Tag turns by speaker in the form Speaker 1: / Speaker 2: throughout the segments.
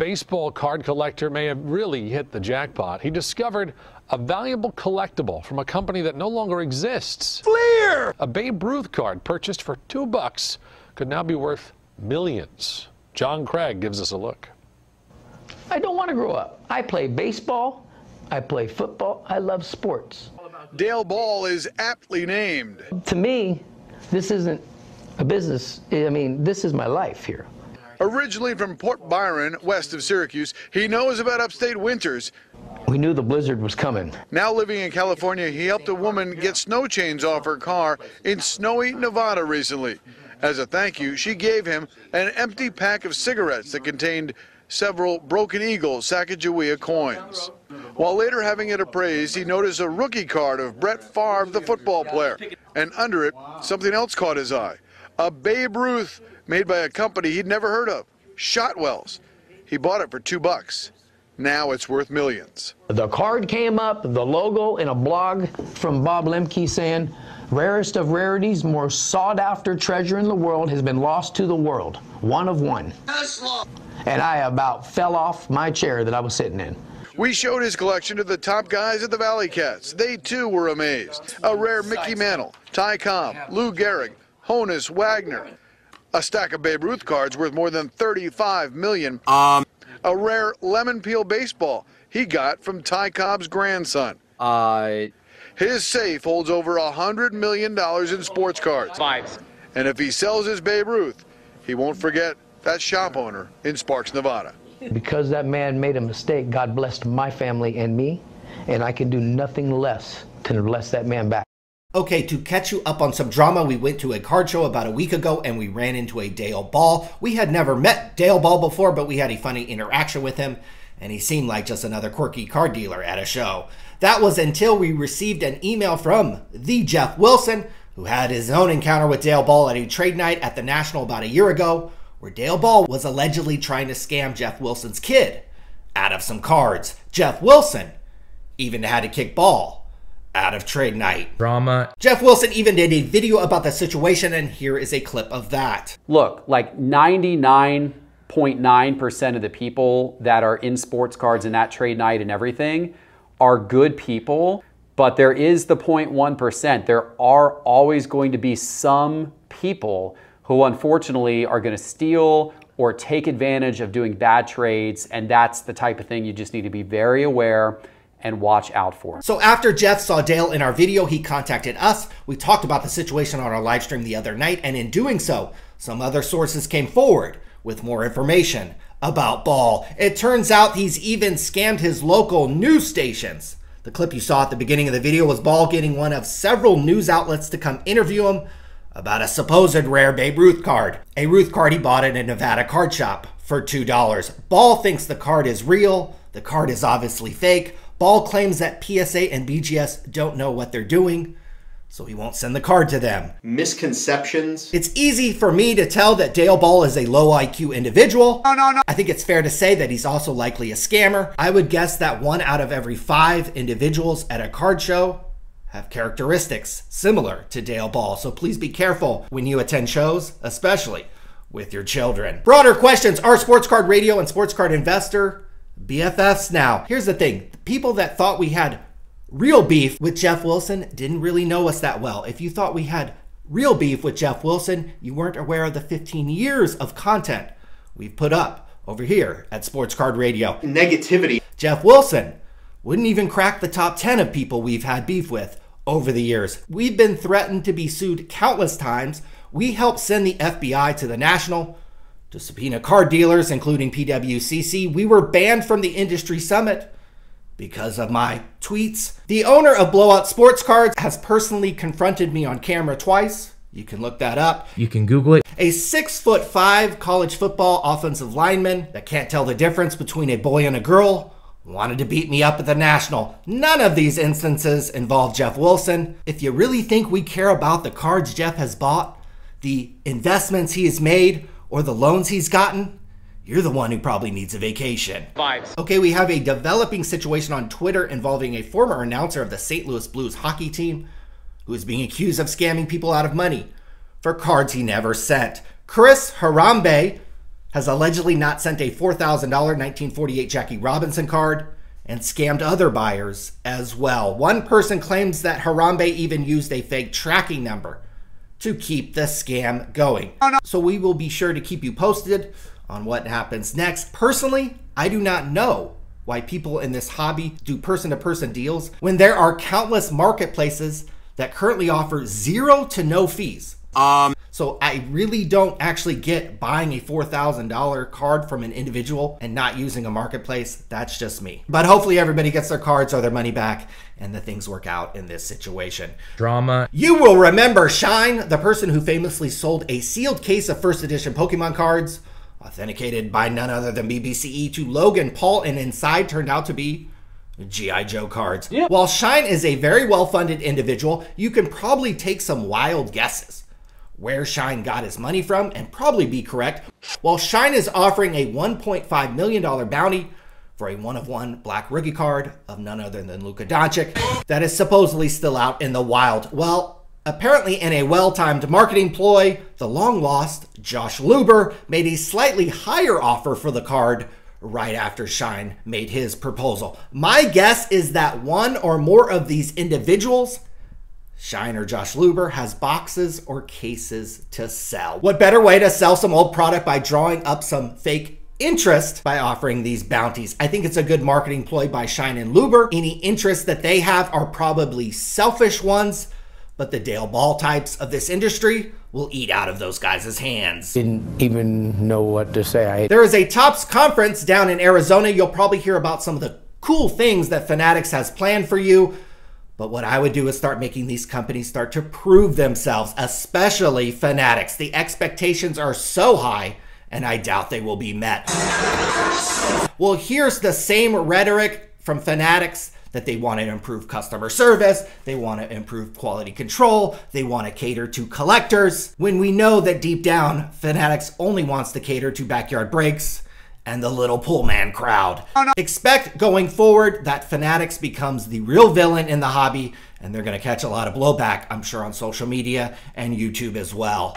Speaker 1: baseball card collector may have really hit the jackpot. He discovered a valuable collectible from a company that no longer exists.
Speaker 2: Fleer!
Speaker 1: A Babe Ruth card purchased for two bucks could now be worth millions. John Craig gives us a look.
Speaker 3: I don't want to grow up. I play baseball. I play football. I love sports.
Speaker 2: Dale Ball is aptly named.
Speaker 3: To me, this isn't a business. I mean, this is my life here.
Speaker 2: Originally from Port Byron, west of Syracuse, he knows about upstate winters.
Speaker 3: We knew the blizzard was coming.
Speaker 2: Now living in California, he helped a woman get snow chains off her car in snowy Nevada recently. As a thank you, she gave him an empty pack of cigarettes that contained several Broken Eagle Sacagawea coins. While later having it appraised, he noticed a rookie card of Brett Favre, the football player, and under it, something else caught his eye. A Babe Ruth made by a company he'd never heard of, Shotwells. He bought it for two bucks. Now it's worth millions.
Speaker 3: The card came up, the logo, in a blog from Bob Lemke saying, rarest of rarities, more sought after treasure in the world has been lost to the world. One of one. And I about fell off my chair that I was sitting in.
Speaker 2: We showed his collection to the top guys at the Valley Cats. They too were amazed. A rare Mickey Mantle, Ty Cobb, Lou Gehrig, Honus Wagner. A stack of Babe Ruth cards worth more than 35 million. Um. A rare lemon peel baseball he got from Ty Cobb's grandson.
Speaker 4: Uh,
Speaker 2: His safe holds over a hundred million dollars in sports cards.
Speaker 4: five.
Speaker 2: And if he sells his Babe Ruth, he won't forget that shop owner in Sparks, Nevada.
Speaker 3: Because that man made a mistake, God blessed my family and me, and I can do nothing less to bless that man back.
Speaker 5: Okay, to catch you up on some drama, we went to a card show about a week ago and we ran into a Dale Ball. We had never met Dale Ball before, but we had a funny interaction with him, and he seemed like just another quirky card dealer at a show. That was until we received an email from the Jeff Wilson, who had his own encounter with Dale Ball at a trade night at the National about a year ago, where Dale Ball was allegedly trying to scam Jeff Wilson's kid out of some cards. Jeff Wilson even had to kick ball out of trade night.
Speaker 6: drama.
Speaker 5: Jeff Wilson even did a video about the situation, and here is a clip of that.
Speaker 4: Look, like 99.9% of the people that are in sports cards and that trade night and everything are good people, but there is the 0.1%. There are always going to be some people who unfortunately are going to steal or take advantage of doing bad trades, and that's the type of thing you just need to be very aware and watch out for.
Speaker 5: So after Jeff saw Dale in our video, he contacted us. We talked about the situation on our live stream the other night, and in doing so, some other sources came forward with more information about Ball. It turns out he's even scammed his local news stations. The clip you saw at the beginning of the video was Ball getting one of several news outlets to come interview him about a supposed rare Babe Ruth card. A Ruth card he bought at a Nevada card shop for $2. Ball thinks the card is real. The card is obviously fake. Ball claims that PSA and BGS don't know what they're doing, so he won't send the card to them.
Speaker 7: misconceptions.
Speaker 5: It's easy for me to tell that Dale Ball is a low IQ individual. No, no, no. I think it's fair to say that he's also likely a scammer. I would guess that one out of every five individuals at a card show have characteristics similar to Dale Ball. So please be careful when you attend shows, especially with your children. Broader questions are Sports Card Radio and Sports Card Investor BFFs now. Here's the thing the people that thought we had real beef with Jeff Wilson didn't really know us that well. If you thought we had real beef with Jeff Wilson, you weren't aware of the 15 years of content we've put up over here at Sports Card Radio.
Speaker 7: Negativity.
Speaker 5: Jeff Wilson wouldn't even crack the top 10 of people we've had beef with over the years. We've been threatened to be sued countless times. We helped send the FBI to the National to subpoena card dealers, including PWCC. We were banned from the industry summit because of my tweets. The owner of Blowout Sports Cards has personally confronted me on camera twice. You can look that up.
Speaker 6: You can Google it.
Speaker 5: A six foot five college football offensive lineman that can't tell the difference between a boy and a girl wanted to beat me up at the National. None of these instances involve Jeff Wilson. If you really think we care about the cards Jeff has bought, the investments he has made, or the loans he's gotten, you're the one who probably needs a vacation.
Speaker 4: Vibes.
Speaker 5: Okay, we have a developing situation on Twitter involving a former announcer of the St. Louis Blues hockey team who is being accused of scamming people out of money for cards he never sent. Chris Harambe has allegedly not sent a $4,000 1948 Jackie Robinson card and scammed other buyers as well. One person claims that Harambe even used a fake tracking number to keep the scam going. So we will be sure to keep you posted on what happens next. Personally, I do not know why people in this hobby do person to person deals when there are countless marketplaces that currently offer zero to no fees. Um, so I really don't actually get buying a $4,000 card from an individual and not using a marketplace. That's just me. But hopefully everybody gets their cards or their money back and the things work out in this situation.
Speaker 6: Drama.
Speaker 5: You will remember Shyne, the person who famously sold a sealed case of first edition Pokemon cards, authenticated by none other than BBCE to Logan Paul, and inside turned out to be G.I. Joe cards. While Shyne is a very well funded individual, you can probably take some wild guesses where Shyne got his money from and probably be correct. While Shyne is offering a $1.5 million bounty for a one of one black rookie card of none other than Luka Doncic that is supposedly still out in the wild. Well, apparently in a well-timed marketing ploy, the long lost Josh Luber made a slightly higher offer for the card right after Shyne made his proposal. My guess is that one or more of these individuals Shyne or Josh Luber has boxes or cases to sell. What better way to sell some old product by drawing up some fake interest by offering these bounties? I think it's a good marketing ploy by Shyne and Luber. Any interests that they have are probably selfish ones, but the Dale Ball types of this industry will eat out of those guys' hands.
Speaker 3: Didn't even know what to say. I
Speaker 5: There is a Topps conference down in Arizona. You'll probably hear about some of the cool things that Fanatics has planned for you. But what I would do is start making these companies start to prove themselves, especially Fanatics. The expectations are so high, and I doubt they will be met. Well, here's the same rhetoric from Fanatics that they want to improve customer service, they want to improve quality control, they want to cater to collectors, when we know that deep down, Fanatics only wants to cater to backyard breaks and the little pullman crowd. Expect going forward that Fanatics becomes the real villain in the hobby, and they're going to catch a lot of blowback, I'm sure, on social media and YouTube as well.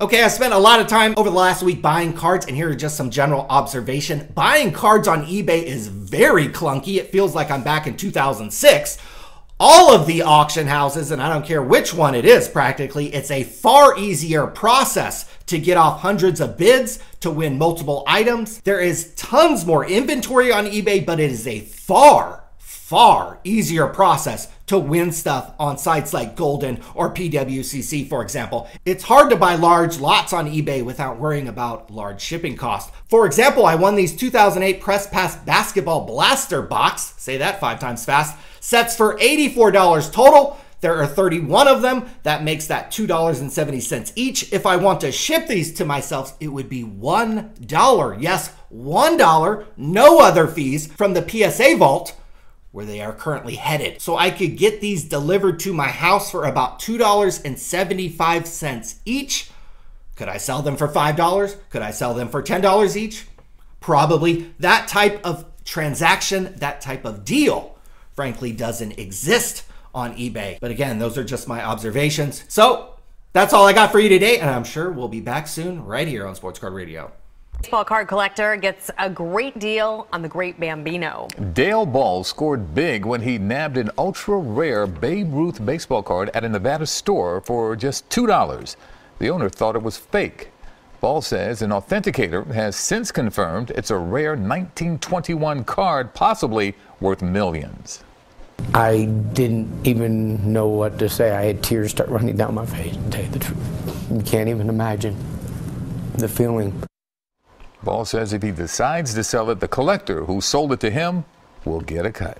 Speaker 5: Okay, I spent a lot of time over the last week buying cards, and here are just some general observation. Buying cards on eBay is very clunky. It feels like I'm back in 2006. All of the auction houses, and I don't care which one it is practically, it's a far easier process to get off hundreds of bids to win multiple items. There is tons more inventory on eBay, but it is a far, far easier process to win stuff on sites like Goldin or PWCC, for example. It's hard to buy large lots on eBay without worrying about large shipping costs. For example, I won these 2008 Press Pass Basketball Blaster box, say that five times fast, sets for $84 total. There are 31 of them. That makes that $2.70 each. If I want to ship these to myself, it would be $1. Yes, $1, no other fees from the PSA vault where they are currently headed. So I could get these delivered to my house for about $2.75 each. Could I sell them for $5? Could I sell them for $10 each? Probably. That type of transaction, that type of deal, frankly, doesn't exist on eBay. But again, those are just my observations. So that's all I got for you today, and I'm sure we'll be back soon right here on Sports Card Radio.
Speaker 8: Baseball card collector gets a great deal on the Great Bambino.
Speaker 9: Dale Ball scored big when he nabbed an ultra rare Babe Ruth baseball card at a Nevada store for just $2. The owner thought it was fake. Ball says an authenticator has since confirmed it's a rare 1921 card, possibly worth millions.
Speaker 3: I didn't even know what to say. I had tears start running down my face, to tell you the truth. You can't even imagine the feeling.
Speaker 9: Ball says if he decides to sell it, the collector who sold it to him will get a cut.